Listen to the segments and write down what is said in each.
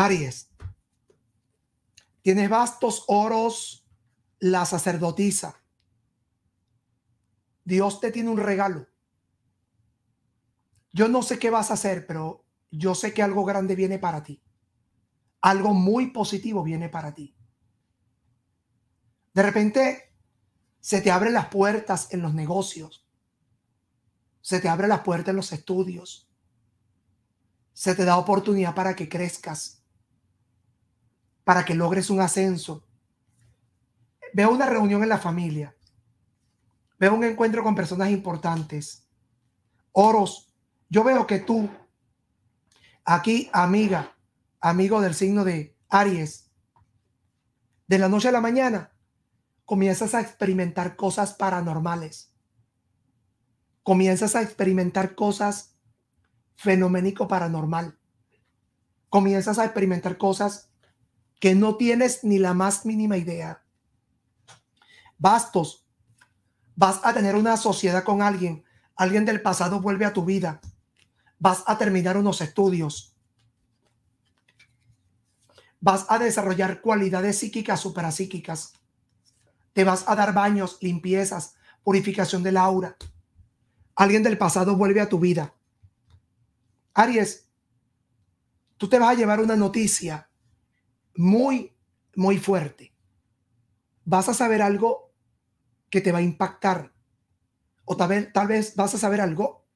Aries. Tienes vastos oros, la sacerdotisa. Dios te tiene un regalo. Yo no sé qué vas a hacer, pero yo sé que algo grande viene para ti. Algo muy positivo viene para ti. De repente se te abren las puertas en los negocios. Se te abren las puertas en los estudios. Se te da oportunidad para que crezcas. Para que logres un ascenso. Veo una reunión en la familia. Veo un encuentro con personas importantes. Oros. Yo veo que tú, aquí, amiga, amigo del signo de Aries, de la noche a la mañana, comienzas a experimentar cosas paranormales. Comienzas a experimentar cosas fenoménico paranormal. Comienzas a experimentar cosas que no tienes ni la más mínima idea. Bastos, vas a tener una sociedad con alguien, alguien del pasado vuelve a tu vida, vas a terminar unos estudios, vas a desarrollar cualidades psíquicas, suprapsíquicas te vas a dar baños, limpiezas, purificación del aura. Alguien del pasado vuelve a tu vida. Aries, tú te vas a llevar una noticia muy, muy fuerte. Vas a saber algo que te va a impactar. O tal vez, tal vez vas a saber algo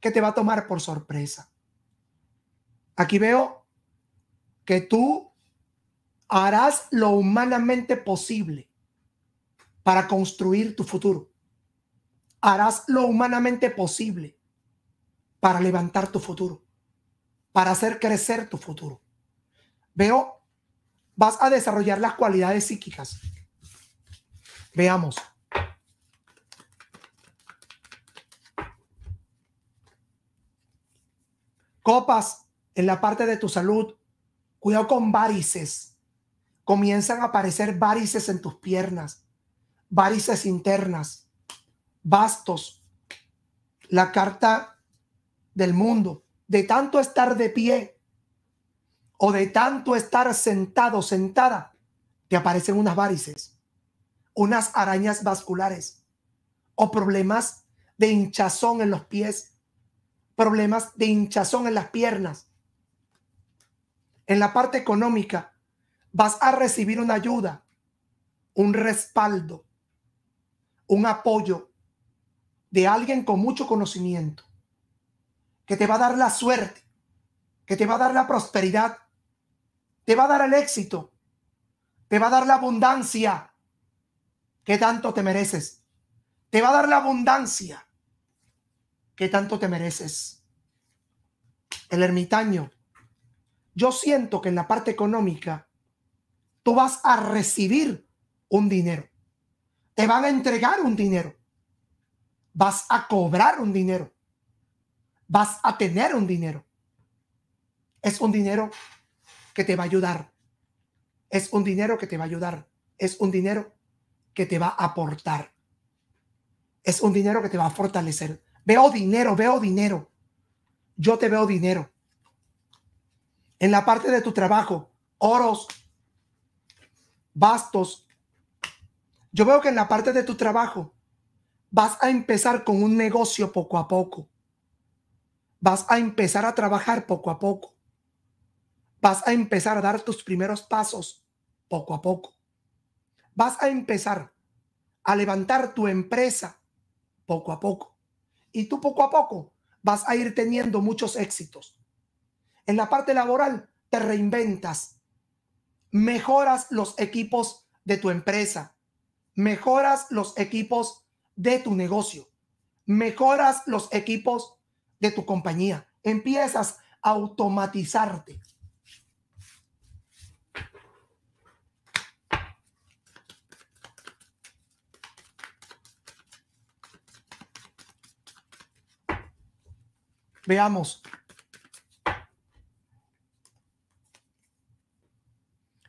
que te va a tomar por sorpresa. Aquí veo que tú harás lo humanamente posible para construir tu futuro. Harás lo humanamente posible para levantar tu futuro, para hacer crecer tu futuro. Veo, vas a desarrollar las cualidades psíquicas. Veamos. Copas en la parte de tu salud. Cuidado con varices. Comienzan a aparecer varices en tus piernas varices internas, bastos, la carta del mundo, de tanto estar de pie o de tanto estar sentado, sentada, te aparecen unas varices, unas arañas vasculares o problemas de hinchazón en los pies, problemas de hinchazón en las piernas. En la parte económica vas a recibir una ayuda, un respaldo, un apoyo de alguien con mucho conocimiento, que te va a dar la suerte, que te va a dar la prosperidad, te va a dar el éxito, te va a dar la abundancia que tanto te mereces, te va a dar la abundancia que tanto te mereces. El ermitaño, yo siento que en la parte económica tú vas a recibir un dinero te van a entregar un dinero. Vas a cobrar un dinero. Vas a tener un dinero. Es un dinero que te va a ayudar. Es un dinero que te va a ayudar. Es un dinero que te va a aportar. Es un dinero que te va a fortalecer. Veo dinero, veo dinero. Yo te veo dinero. En la parte de tu trabajo, oros, bastos, yo veo que en la parte de tu trabajo vas a empezar con un negocio poco a poco. Vas a empezar a trabajar poco a poco. Vas a empezar a dar tus primeros pasos poco a poco. Vas a empezar a levantar tu empresa poco a poco. Y tú poco a poco vas a ir teniendo muchos éxitos. En la parte laboral te reinventas, mejoras los equipos de tu empresa, mejoras los equipos de tu negocio, mejoras los equipos de tu compañía, empiezas a automatizarte. Veamos.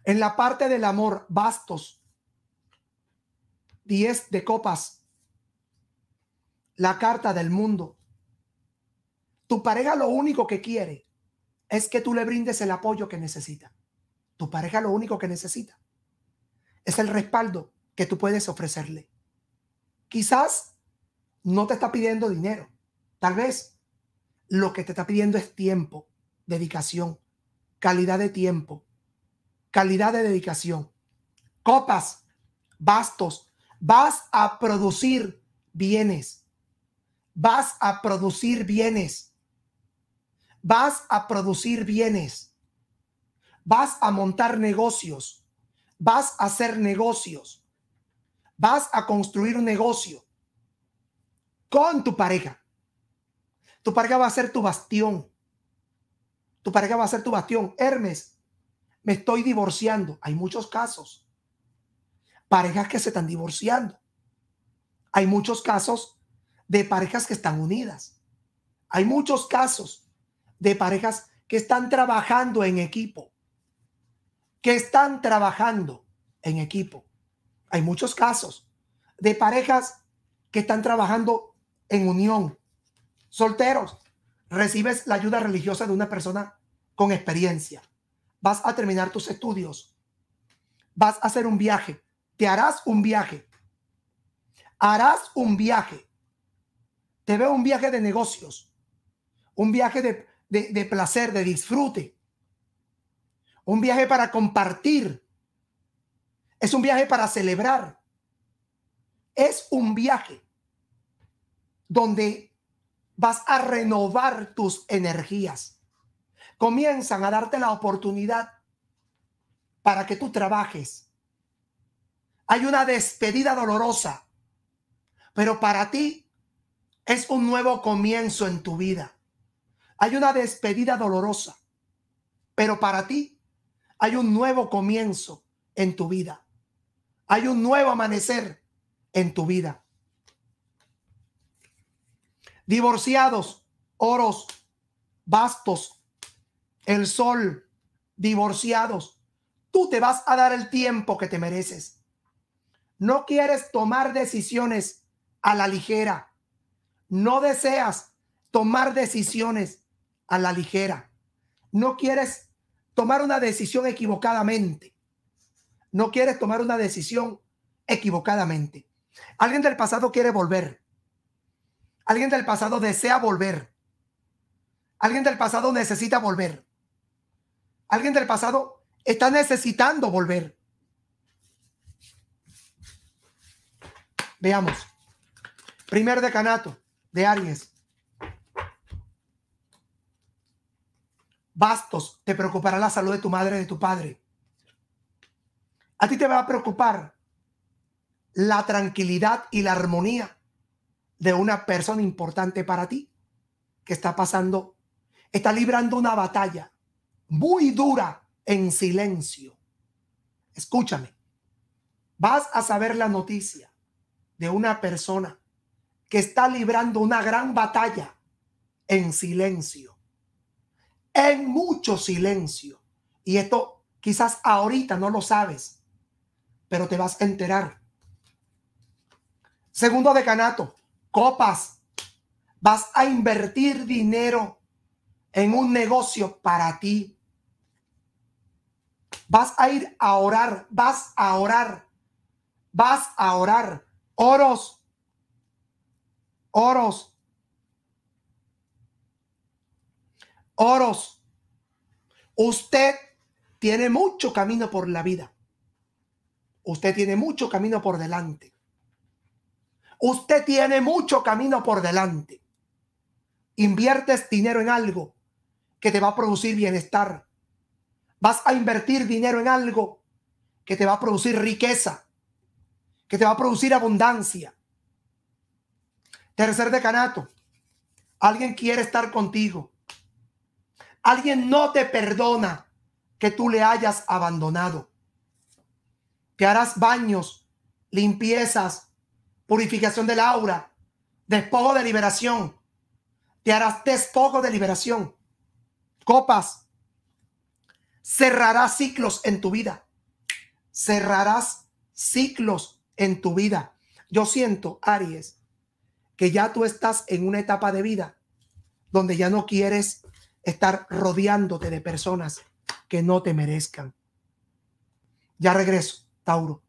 En la parte del amor, bastos, 10 de copas. La carta del mundo. Tu pareja lo único que quiere es que tú le brindes el apoyo que necesita. Tu pareja lo único que necesita es el respaldo que tú puedes ofrecerle. Quizás no te está pidiendo dinero. Tal vez lo que te está pidiendo es tiempo, dedicación, calidad de tiempo, calidad de dedicación. Copas, bastos, vas a producir bienes. Vas a producir bienes. Vas a producir bienes. Vas a montar negocios. Vas a hacer negocios. Vas a construir un negocio con tu pareja. Tu pareja va a ser tu bastión. Tu pareja va a ser tu bastión. Hermes, me estoy divorciando. Hay muchos casos. Parejas que se están divorciando. Hay muchos casos de parejas que están unidas. Hay muchos casos de parejas que están trabajando en equipo. Que están trabajando en equipo. Hay muchos casos de parejas que están trabajando en unión. Solteros, recibes la ayuda religiosa de una persona con experiencia. Vas a terminar tus estudios. Vas a hacer un viaje. Te harás un viaje. Harás un viaje. Te veo un viaje de negocios. Un viaje de, de placer, de disfrute. Un viaje para compartir. Es un viaje para celebrar. Es un viaje donde vas a renovar tus energías. Comienzan a darte la oportunidad para que tú trabajes. Hay una despedida dolorosa, pero para ti es un nuevo comienzo en tu vida. Hay una despedida dolorosa, pero para ti hay un nuevo comienzo en tu vida. Hay un nuevo amanecer en tu vida divorciados, oros, bastos, el sol, divorciados. Tú te vas a dar el tiempo que te mereces. No quieres tomar decisiones a la ligera. No deseas tomar decisiones a la ligera. No quieres tomar una decisión equivocadamente. No quieres tomar una decisión equivocadamente. Alguien del pasado quiere volver. Alguien del pasado desea volver. Alguien del pasado necesita volver. Alguien del pasado está necesitando volver. Veamos. Primer decanato de Aries. Bastos, te preocupará la salud de tu madre y de tu padre. A ti te va a preocupar la tranquilidad y la armonía de una persona importante para ti que está pasando, está librando una batalla muy dura en silencio. Escúchame, vas a saber la noticia de una persona que está librando una gran batalla en silencio, en mucho silencio. Y esto quizás ahorita no lo sabes, pero te vas a enterar. Segundo decanato, copas. Vas a invertir dinero en un negocio para ti. Vas a ir a orar, vas a orar, vas a orar. Oros, oros, oros. Usted tiene mucho camino por la vida. Usted tiene mucho camino por delante. Usted tiene mucho camino por delante. Inviertes dinero en algo que te va a producir bienestar. Vas a invertir dinero en algo que te va a producir riqueza, que te va a producir abundancia. Tercer decanato. Alguien quiere estar contigo. Alguien no te perdona que tú le hayas abandonado. Te harás baños, limpiezas, purificación del aura, despojo de liberación. Te harás despojo de liberación. Copas. Cerrarás ciclos en tu vida. Cerrarás ciclos en tu vida. Yo siento, Aries, que ya tú estás en una etapa de vida donde ya no quieres estar rodeándote de personas que no te merezcan. Ya regreso, Tauro.